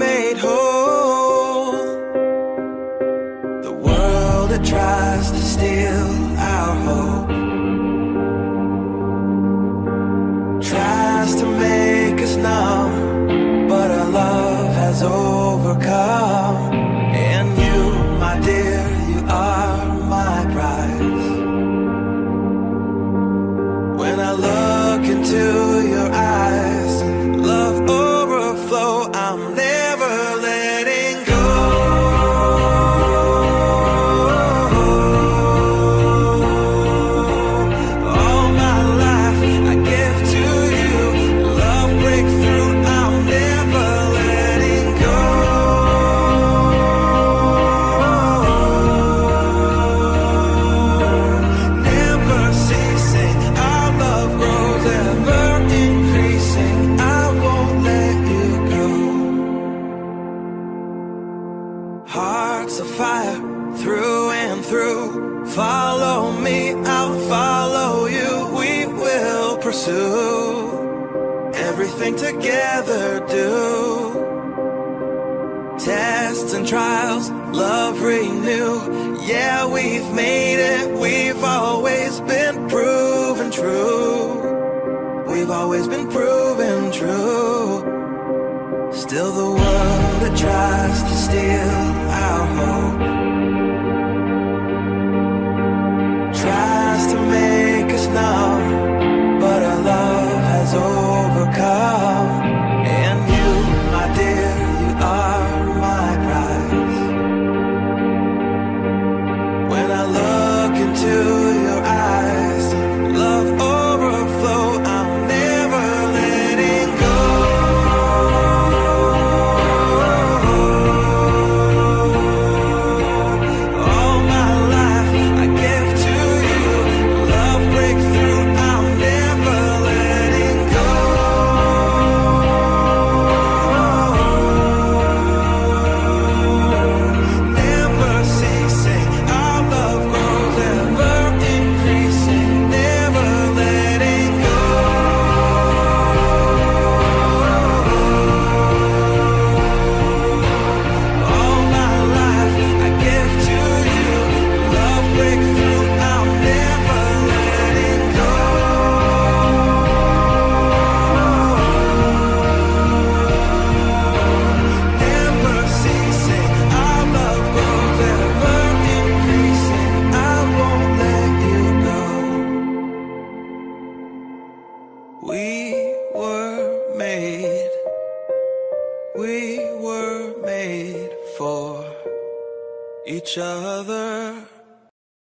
made whole.